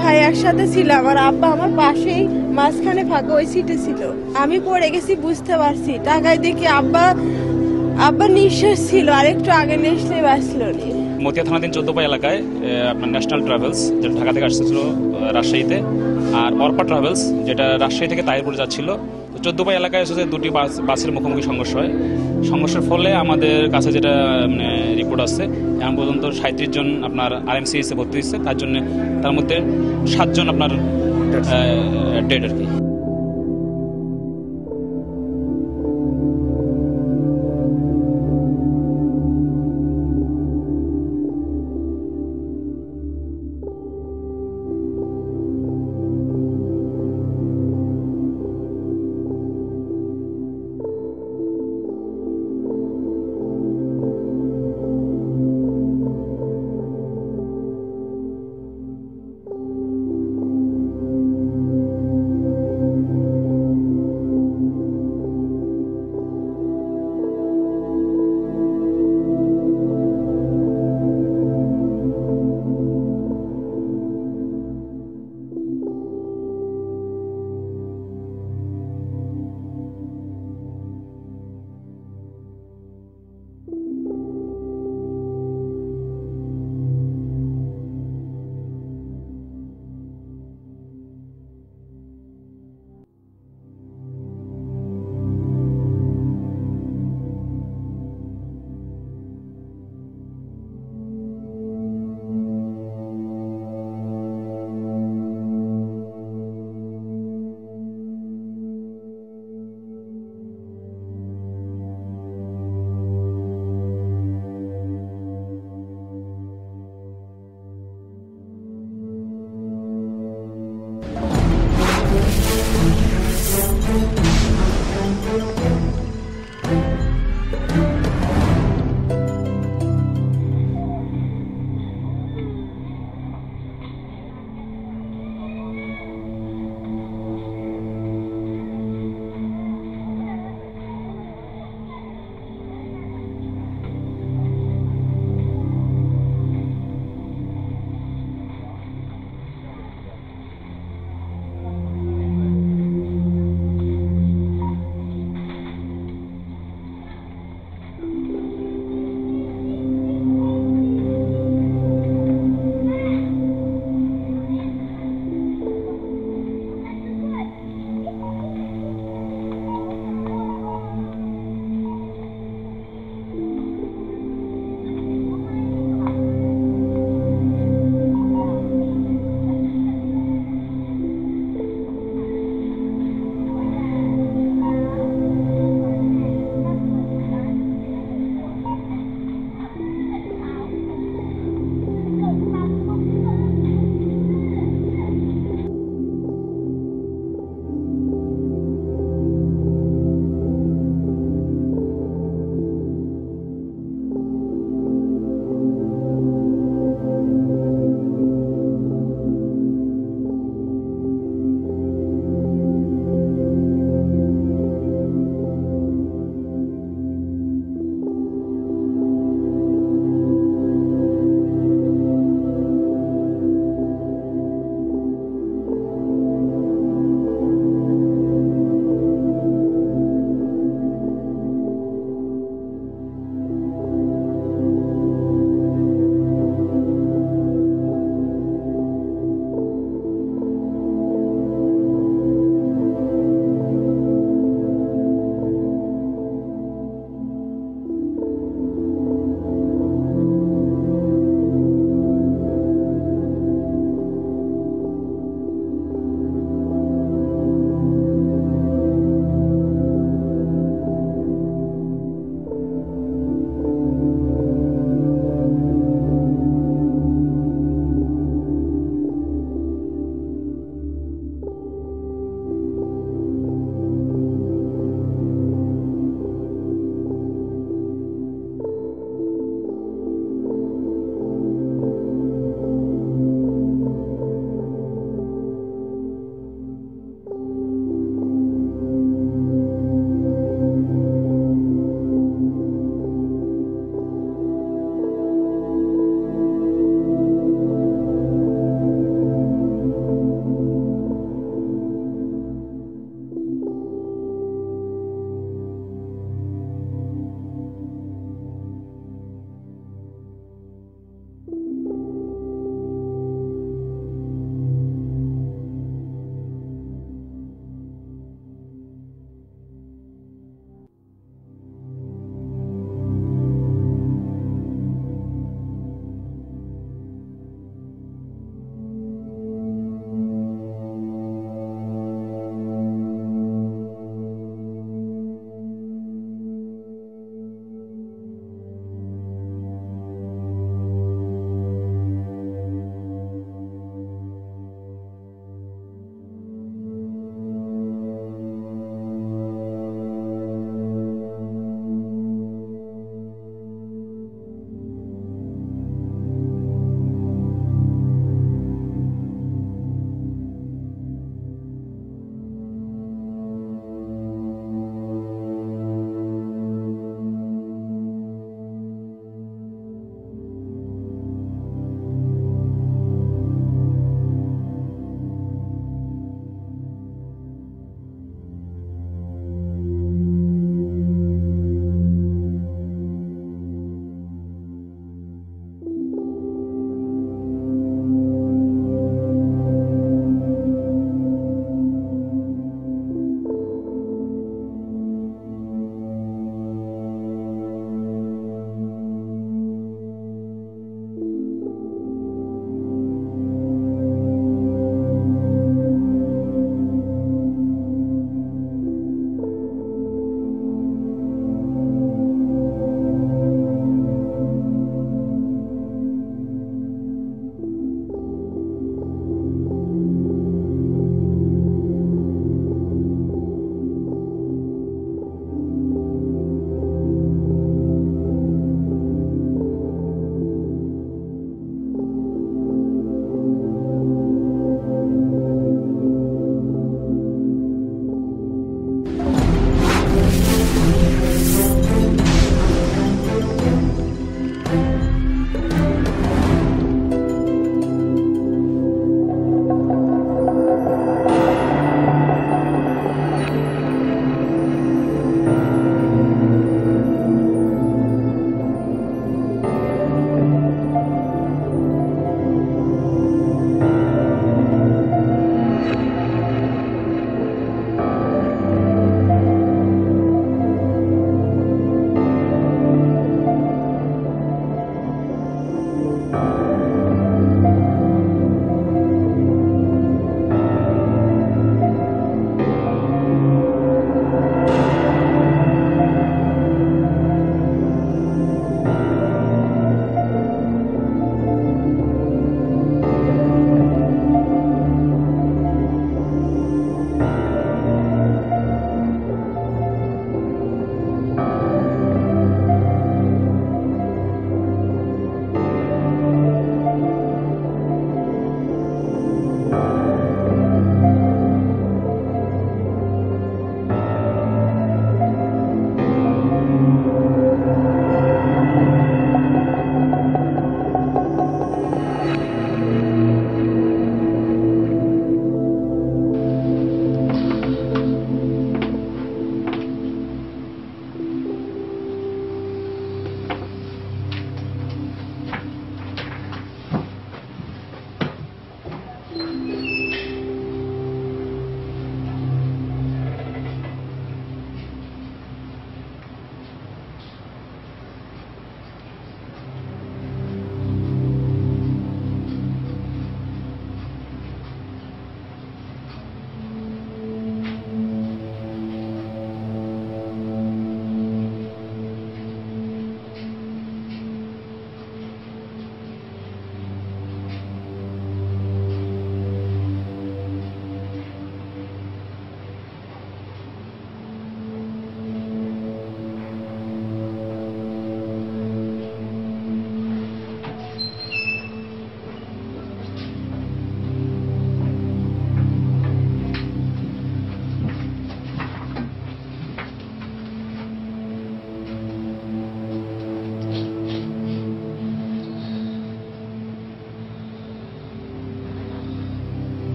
ভাই একসাথে ছিলাম আর আব্বা আমার পাশেই মাঝখানে ফাঁকা ওই সিটে ছিল। আমি পড়ে গেছি, বুঝতে পারছি। টাকায় দেখি আব্বা আব্বা নিঃশ্বাস ছিল আর একটু আগে নিঃশ্বাস বাঁচল মতিয়া থানাধীন চোদ্দপাই এলাকায় আপনার ন্যাশনাল ট্রাভেলস যেটা ঢাকা থেকে আসতেছিল রাজশাহীতে। আর অর্পা ট্রাভেলস যেটা রাজশাহী থেকে তাইরপুর যাচ্ছিল চোদ্দপাই এলাকায় এসেছে দুটি বাস, বাসের মুখোমুখি সংঘর্ষ হয়। সংঘর্ষের ফলে আমাদের কাছে যেটা মানে রিপোর্ট আসছে, এখন পর্যন্ত সাঁত্রিশ জন আপনার আরএমসিএসে ভর্তি হচ্ছে তার জন্য, তার মধ্যে সাতজন আপনার ডেড আর কি।